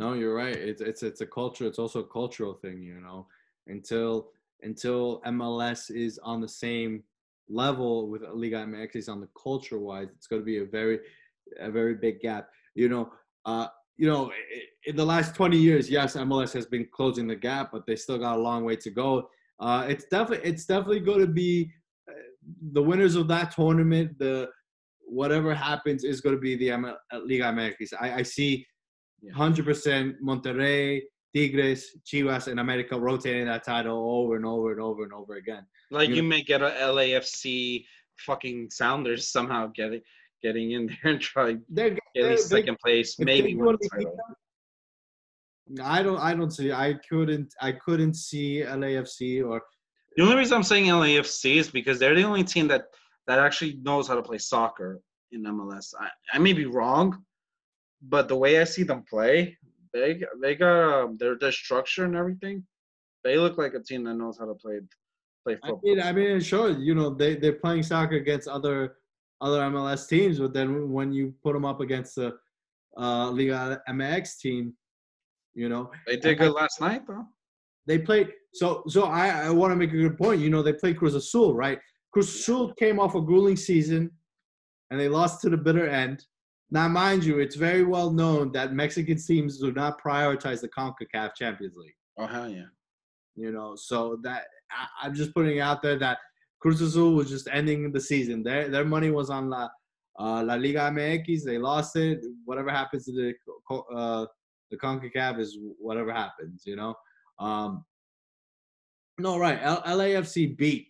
[SPEAKER 1] No, you're right. It's it's it's a culture. It's also a cultural thing, you know. Until until MLS is on the same level with Liga MX on the culture wise, it's going to be a very a very big gap. You know, uh, you know, in the last 20 years, yes, MLS has been closing the gap, but they still got a long way to go. Uh, it's definitely it's definitely going to be uh, the winners of that tournament. The whatever happens is going to be the ML, Liga MX. I, I see. 100% Monterrey, Tigres, Chivas, and America rotating that title over and over and over and over again.
[SPEAKER 2] Like
[SPEAKER 1] You
[SPEAKER 2] you
[SPEAKER 1] know-
[SPEAKER 2] may get a LAFC fucking Sounders somehow getting getting in <laughs> there and try
[SPEAKER 1] They're,
[SPEAKER 2] get at
[SPEAKER 1] they're-
[SPEAKER 2] least second place, maybe win the title.
[SPEAKER 1] I don't. I don't see. I couldn't. I couldn't see LAFC or
[SPEAKER 2] The only reason I'm saying LAFC is because they're the only team that that actually knows how to play soccer in MLS. I, I may be wrong, but the way I see them play, they they got um, their their structure and everything. they look like a team that knows how to play play football.
[SPEAKER 1] I mean, I mean, sure, you know, they they're playing soccer against other other MLS teams, but then when you put them up against the uh, Liga MX team, you know,
[SPEAKER 2] they did good last night though.
[SPEAKER 1] they played. So, so I, I want to make a good point. You know, they played Cruz Azul, right? Cruz Azul came off a grueling season, and they lost to the bitter end. Now, mind you, it's very well known that Mexican teams do not prioritize the Concacaf Champions League.
[SPEAKER 2] Oh hell yeah.
[SPEAKER 1] You know, so that I, I'm just putting out there that Cruz Azul was just ending the season. Their their money was on La uh, La Liga MX. They lost it. Whatever happens to the uh, the Concacaf is whatever happens. You know. Um, no, right. L- LAFC beat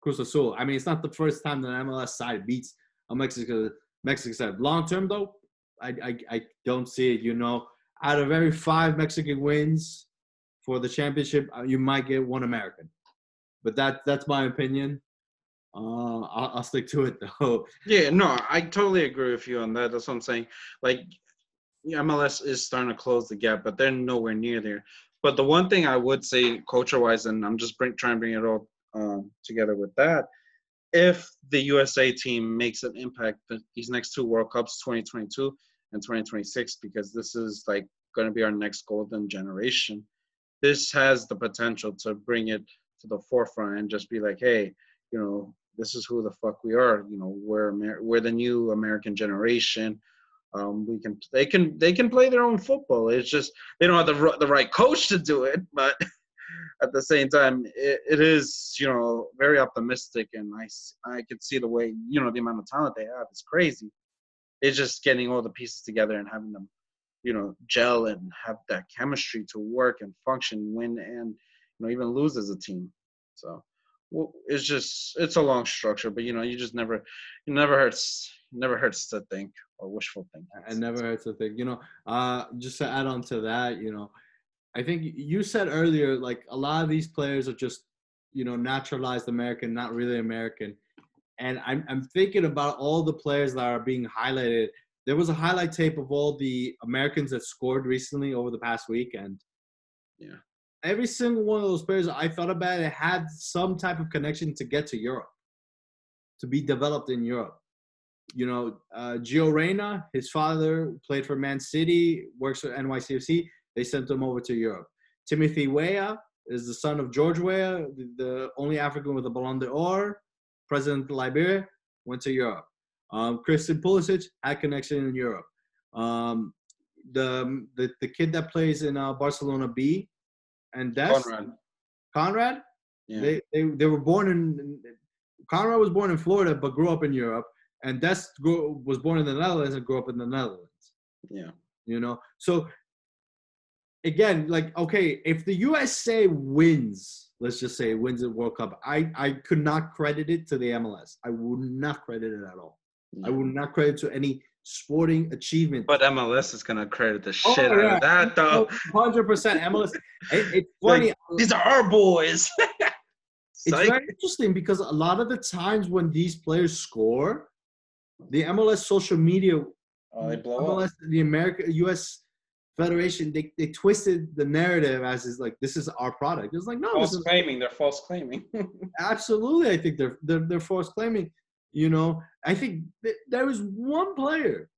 [SPEAKER 1] Cruz Azul. I mean, it's not the first time that an MLS side beats a Mexico Mexican side. Long term, though, I, I I don't see it. You know, out of every five Mexican wins for the championship, uh, you might get one American. But that that's my opinion. Uh, I'll, I'll stick to it <laughs> though.
[SPEAKER 2] Yeah, no, I totally agree with you on that. That's what I'm saying. Like, MLS is starting to close the gap, but they're nowhere near there. But the one thing I would say, culture-wise, and I'm just bring, trying to bring it all um, together with that, if the USA team makes an impact these next two World Cups, 2022 and 2026, because this is like going to be our next golden generation, this has the potential to bring it to the forefront and just be like, hey, you know, this is who the fuck we are. You know, we're Amer- we're the new American generation. Um, we can they can they can play their own football. It's just they don't have the the right coach to do it, but <laughs> at the same time, it, it is you know very optimistic, and I I can see the way you know the amount of talent they have is crazy. It's just getting all the pieces together and having them, you know, gel and have that chemistry to work and function, win and you know even lose as a team. So well, it's just it's a long structure, but you know you just never it never hurts never hurts to think or wishful thinking.
[SPEAKER 1] I never heard to think. You know, uh, just to add on to that, you know, I think you said earlier, like a lot of these players are just, you know, naturalized American, not really American. And I'm I'm thinking about all the players that are being highlighted. There was a highlight tape of all the Americans that scored recently over the past weekend.
[SPEAKER 2] Yeah.
[SPEAKER 1] Every single one of those players I thought about it had some type of connection to get to Europe, to be developed in Europe you know, uh, Gio Reyna, his father played for Man City, works for NYCFC. They sent him over to Europe. Timothy Weah is the son of George Weah, the, only African with a Ballon d'Or, president of Liberia, went to Europe. Um, Christian Pulisic had connection in Europe. Um, the, the the kid that plays in uh, Barcelona B, and that's
[SPEAKER 2] Konrad.
[SPEAKER 1] Konrad.
[SPEAKER 2] Yeah.
[SPEAKER 1] They, they they were born in Konrad was born in Florida but grew up in Europe, and Dest grew, was born in the Netherlands and grew up in the Netherlands.
[SPEAKER 2] yeah.
[SPEAKER 1] You know, so again, like okay, if the USA wins, let's just say wins the World Cup, I I could not credit it to the MLS. I would not credit it at all. I would not credit to any sporting achievement.
[SPEAKER 2] But MLS is gonna credit the
[SPEAKER 1] Oh,
[SPEAKER 2] shit out of that though.
[SPEAKER 1] Hundred percent MLS. It, it's <laughs>
[SPEAKER 2] Like,
[SPEAKER 1] funny.
[SPEAKER 2] Uh, these are our boys. <laughs>
[SPEAKER 1] It's
[SPEAKER 2] Psych.
[SPEAKER 1] very interesting because a lot of the times when these players score, the MLS social media,
[SPEAKER 2] oh, they blow up.
[SPEAKER 1] The America US Federation, they, they twisted the narrative as is like this is our product. It's like no, this
[SPEAKER 2] False
[SPEAKER 1] is
[SPEAKER 2] claiming. They're false claiming. <laughs>
[SPEAKER 1] absolutely. I think they're they're they're force claiming. You know, I think th- there is one player.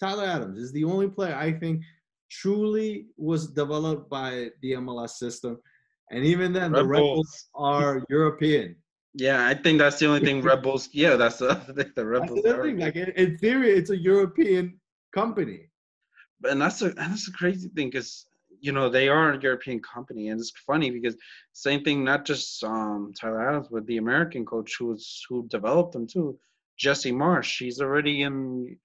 [SPEAKER 1] Tyler Adams is the only player I think truly was developed by the MLS system, and even then, the
[SPEAKER 2] Red
[SPEAKER 1] Red Bulls
[SPEAKER 2] Bulls.
[SPEAKER 1] are <laughs> European.
[SPEAKER 2] Yeah, I think that's the only thing Red Bulls. Yeah, that's the. The Red
[SPEAKER 1] That's the thing. Like in, in theory, it's a European company.
[SPEAKER 2] And that's a that's a crazy thing because you know they are a European company, and it's funny because same thing, not just um, Tyler Adams, but the American coach who's who developed them too, Jesse Marsch. He's already in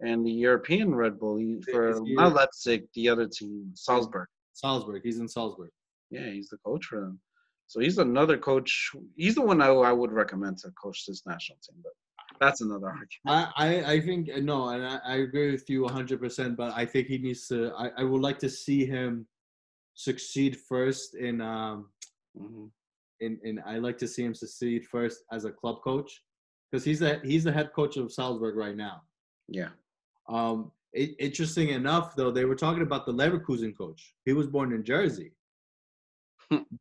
[SPEAKER 2] in the European Red Bull he, for
[SPEAKER 1] he-
[SPEAKER 2] not Leipzig, the other team, Salzburg.
[SPEAKER 1] Salzburg. He's in Salzburg.
[SPEAKER 2] Yeah, he's the coach for them. So he's another coach. He's the one I, I would recommend to coach this national team, but that's another argument.
[SPEAKER 1] I, I, I think no, and I, I agree with you 100. percent But I think he needs to. I, I would like to see him succeed first in um
[SPEAKER 2] Mhm.
[SPEAKER 1] in in. I like to see him succeed first as a club coach because he's the he's the head coach of Salzburg right now.
[SPEAKER 2] Yeah.
[SPEAKER 1] Um, it, interesting enough, though, they were talking about the Leverkusen coach. He was born in Jersey.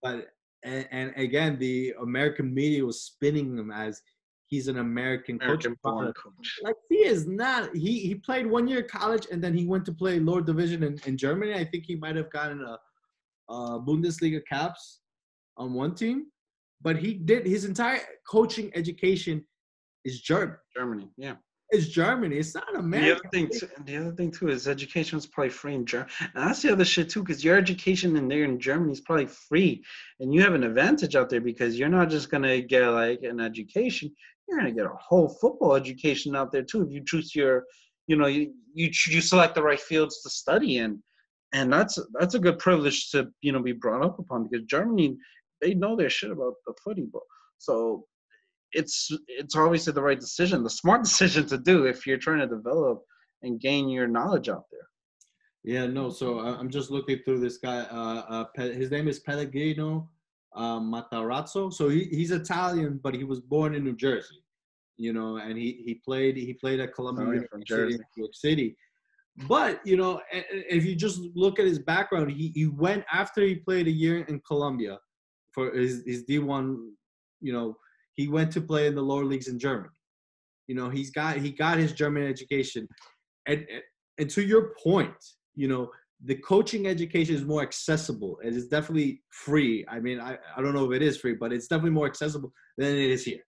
[SPEAKER 1] but and, and again, the American media was spinning him as he's an American,
[SPEAKER 2] American
[SPEAKER 1] coach.
[SPEAKER 2] born coach.
[SPEAKER 1] Like he is not. He he played one year college and then he went to play lower division in, in Germany. I think he might have gotten a, a Bundesliga caps on one team, but he did his entire coaching education is German.
[SPEAKER 2] Germany, yeah.
[SPEAKER 1] It's Germany. It's not
[SPEAKER 2] The
[SPEAKER 1] America.
[SPEAKER 2] other thing, too, the other thing too, is education is probably free in Germany, and that's the other shit too, because your education in there in Germany is probably free, and you have an advantage out there because you're not just gonna get like an education, you're gonna get a whole football education out there too if you choose your, you know, you you you select the right fields to study in, and that's that's a good privilege to you know be brought up upon because Germany they know their shit about the footy, bro. So it's it's obviously the right decision, the smart <laughs> decision to do if you're trying to develop and gain your knowledge out there.
[SPEAKER 1] Yeah, no. So I'm just looking through this guy. Uh, uh, his name is Pellegrino uh, Matarazzo. So he, he's Italian, but he was born in New Jersey. You know, and he he played he played at Columbia
[SPEAKER 2] Oh, from Jersey.
[SPEAKER 1] New York City. But you know, if you just look at his background, he, he went after he played a year in Columbia for his his D1. You know, he went to play in the lower leagues in Germany. You know, he's got he got his German education, and- and to your point, you know, the coaching education is more accessible. and It is definitely free. I mean, I, I don't know if it is free, but it's definitely more accessible than it is here.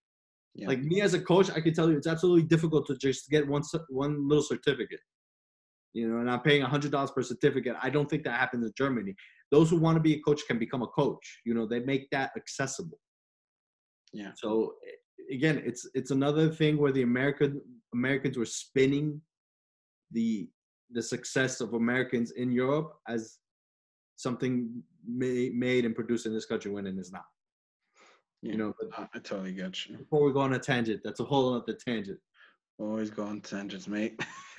[SPEAKER 2] Yeah.
[SPEAKER 1] Like me as a coach, I can tell you it's absolutely difficult to just get one one little certificate. You know, and I'm paying hundred dollars per certificate. I don't think that happens in Germany. Those who want to be a coach can become a coach. You know, they make that accessible.
[SPEAKER 2] Yeah.
[SPEAKER 1] So again, it's it's another thing where the American Americans were spinning the the success of Americans in Europe as something ma- made and produced in this country when it is not.
[SPEAKER 2] Yeah.
[SPEAKER 1] You know, but
[SPEAKER 2] I, I totally get you.
[SPEAKER 1] before we go on a tangent, that's a whole other tangent.
[SPEAKER 2] Always go on tangents, mate. <laughs>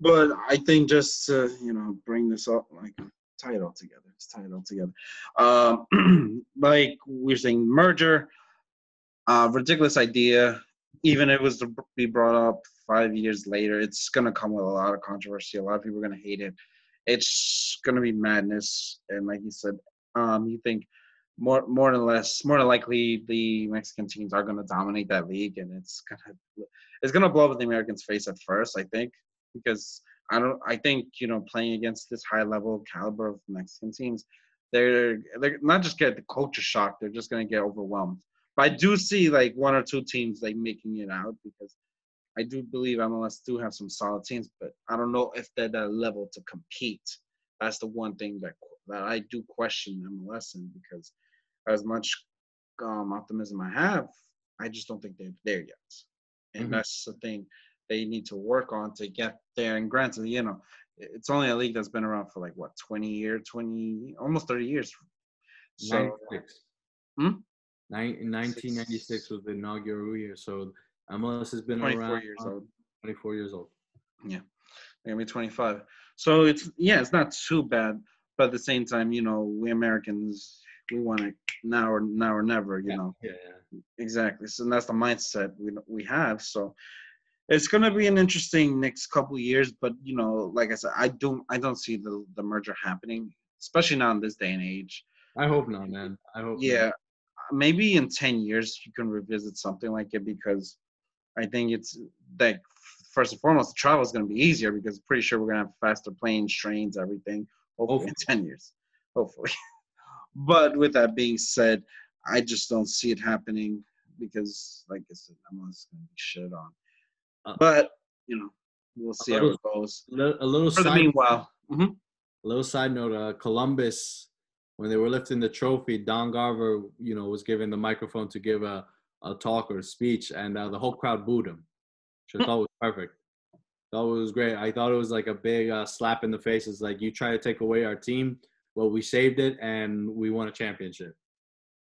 [SPEAKER 2] but I think just to you know bring this up, like tie it all together. Let's tie it all together. Um, <clears throat> like we're saying, merger, uh, ridiculous idea. Even if it was to be brought up five years later, it's gonna come with a lot of controversy. A lot of people are gonna hate it. It's gonna be madness. And like you said, um, you think more more than less, more than likely, the Mexican teams are gonna dominate that league, and it's gonna it's gonna blow up in the Americans' face at first, I think, because I don't. I think you know playing against this high level caliber of Mexican teams, they're they're not just get the culture shock. They're just gonna get overwhelmed. But I do see like one or two teams like making it out because I do believe MLS do have some solid teams, but I don't know if they're that level to compete. That's the one thing that that I do question MLS in because as much um, optimism I have, I just don't think they're there yet and
[SPEAKER 1] Mhm.
[SPEAKER 2] that's the thing they need to work on to get there. And granted, you know, it's only a league that's been around for like what 20 years, 20, almost 30 years. So
[SPEAKER 1] 96.
[SPEAKER 2] Hmm?
[SPEAKER 1] Nin- 1996 was the inaugural year, so MLS has been
[SPEAKER 2] 24
[SPEAKER 1] around
[SPEAKER 2] years old.
[SPEAKER 1] 24 years old.
[SPEAKER 2] They're gonna be 25. So it's yeah, it's not too bad. But at the same time, you know, we Americans, we want it now or now or never. You know,
[SPEAKER 1] Yeah, yeah.
[SPEAKER 2] Exactly. So that's the mindset we we have. So it's gonna be an interesting next couple of years. But you know, like I said, I don't I don't see the the merger happening, especially now in this day and age.
[SPEAKER 1] I hope not, man. I hope. not.
[SPEAKER 2] Yeah, maybe in ten years you can revisit something like it because I think it's like first and foremost, the travel is gonna be easier because I'm pretty sure we're gonna have faster planes, trains, everything. Hopefully in ten years, hopefully. <laughs> But with that being said, I just don't see it happening because, like I said, I'm always going to be shit on.
[SPEAKER 1] Uh,
[SPEAKER 2] But you know, we'll see how it goes.
[SPEAKER 1] A little, little
[SPEAKER 2] For the
[SPEAKER 1] side,
[SPEAKER 2] meanwhile, mhm.
[SPEAKER 1] a little side note: uh, Columbus, when they were lifting the trophy, Don Garber, you know, was given the microphone to give a, a talk or a speech, and uh, the whole crowd booed him, which I thought was perfect. Thought it was great. I thought it was like a big uh, slap in the face. It's like you try to take away our team, well, we saved it and we won a championship.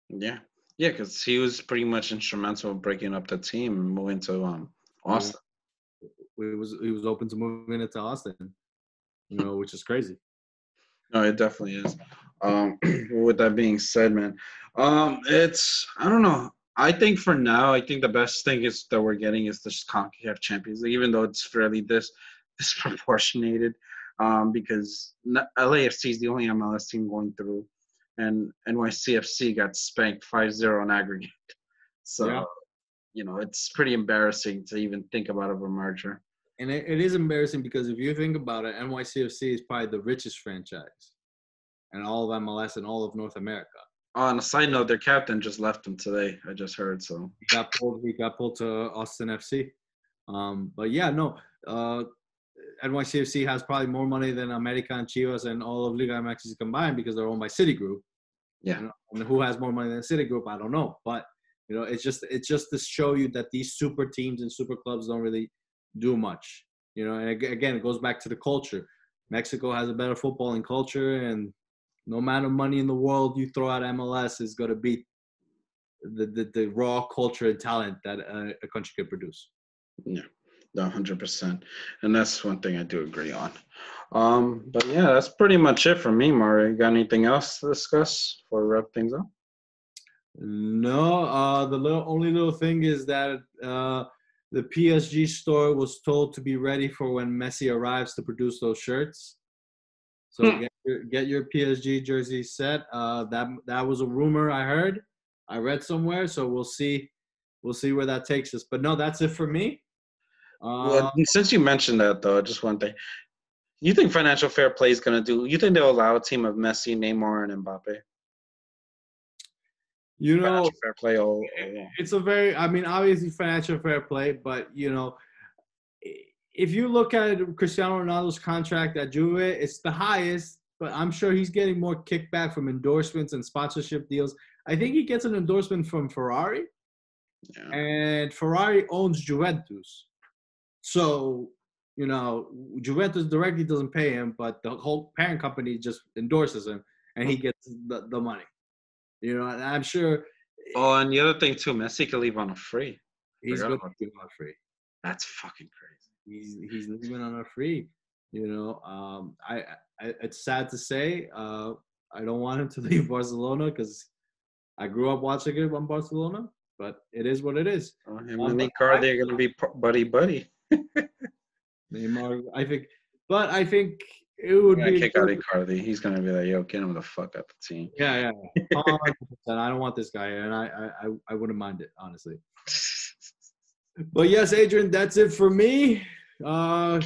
[SPEAKER 2] yeah, yeah, because he was pretty much instrumental in breaking up the team and moving to um Austin.
[SPEAKER 1] He was he was open to moving it to Austin, you know, which is crazy.
[SPEAKER 2] No, it definitely is. Um, <clears throat> with that being said, man, um, it's I don't know. I think for now, I think the best thing is that we're getting is this CONCACAF Champions League, even though it's fairly dis <laughs> disproportionated, um, because LAFC is the only MLS team going through, and NYCFC got spanked 5-0 on aggregate. <laughs> So,
[SPEAKER 1] Yeah.
[SPEAKER 2] you know, it's pretty embarrassing to even think about of a merger.
[SPEAKER 1] And it, it is embarrassing because if you think about it, NYCFC is probably the richest franchise and all of MLS and all of North America.
[SPEAKER 2] On a side note, their captain just left them today. I just heard. So
[SPEAKER 1] He got pulled. He got pulled to Austin FC. Um, but yeah, no. Uh, NYCFC has probably more money than America and Chivas and all of Liga MX combined because they're owned by Citigroup.
[SPEAKER 2] Yeah.
[SPEAKER 1] You know, and who has more money than Citigroup? I don't know. But you know, it's just it's just to show you that these super teams and super clubs don't really do much. You know, and again, it goes back to the culture. Mexico has a better footballing culture, and no amount of money in the world you throw at MLS is going to beat the, the, the raw culture and talent that a, a country could produce.
[SPEAKER 2] yeah, no, hundred percent. And that's one thing I do agree on. Um, but yeah, that's pretty much it for me, Mario. You got anything else to discuss before we wrap things up?
[SPEAKER 1] No, uh, the little only little thing is that uh, the PSG store was told to be ready for when Messi arrives to produce those shirts. So
[SPEAKER 2] Hmm.
[SPEAKER 1] get, your, get your PSG jersey set. Uh, that that was a rumor I heard, I read somewhere. So we'll see, we'll see where that takes us. But no, that's it for me. Uh,
[SPEAKER 2] Well, since you mentioned that, though, just one thing. You think financial fair play is going to do? You think they'll allow a team of Messi, Neymar, and Mbappe?
[SPEAKER 1] you know,
[SPEAKER 2] Financial fair play. all- all-
[SPEAKER 1] it's a very i mean obviously financial fair play but you know i- if you look at cristiano ronaldo's contract at juve it's the highest but i'm sure he's getting more kickback from endorsements and sponsorship deals i think he gets an endorsement from ferrari
[SPEAKER 2] yeah.
[SPEAKER 1] and ferrari owns juventus so you know juventus directly doesn't pay him but the whole parent company just endorses him and he gets the, the money you know and i'm sure
[SPEAKER 2] Oh, and the other thing too, Messi could leave on a free.
[SPEAKER 1] he's going to be on free
[SPEAKER 2] That's fucking crazy.
[SPEAKER 1] He's he's leaving on a free. You know, um, I, I it's sad to say. Uh, I don't want him to <laughs> leave Barcelona because I grew up watching it on Barcelona. But it is what it is.
[SPEAKER 2] Oh, him
[SPEAKER 1] Um,
[SPEAKER 2] and are going to be buddy buddy. <laughs>
[SPEAKER 1] Neymar, I think, but I think it would be.
[SPEAKER 2] kick out Icardi. He's going to be like, yo, get him the fuck out the team.
[SPEAKER 1] Yeah, yeah. yeah. 100%. I don't want this guy, and I, I, I, I wouldn't mind it honestly. <laughs> But yes, Adrian, that's it for me. Uh,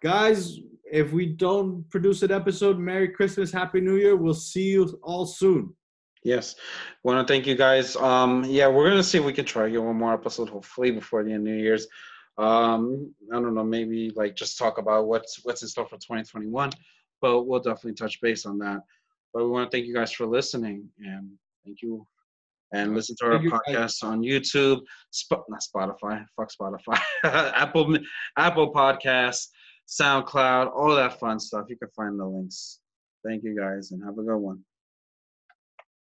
[SPEAKER 1] guys, if we don't produce an episode, Merry Christmas, Happy New Year. We'll see you all soon.
[SPEAKER 2] Yes, want to thank you guys. Um, yeah, we're gonna see if we can try get one more episode, hopefully before the end of New Year's. Um, I don't know, maybe like just talk about what's what's in store for 2021, but we'll definitely touch base on that. But we want to thank you guys for listening and thank you. And listen to our
[SPEAKER 1] Thank you, guys.
[SPEAKER 2] podcast on YouTube, Sp- not Spotify, fuck Spotify, <laughs> Apple, Apple Podcasts, SoundCloud, all that fun stuff. You can find the links. Thank you guys and have a good one.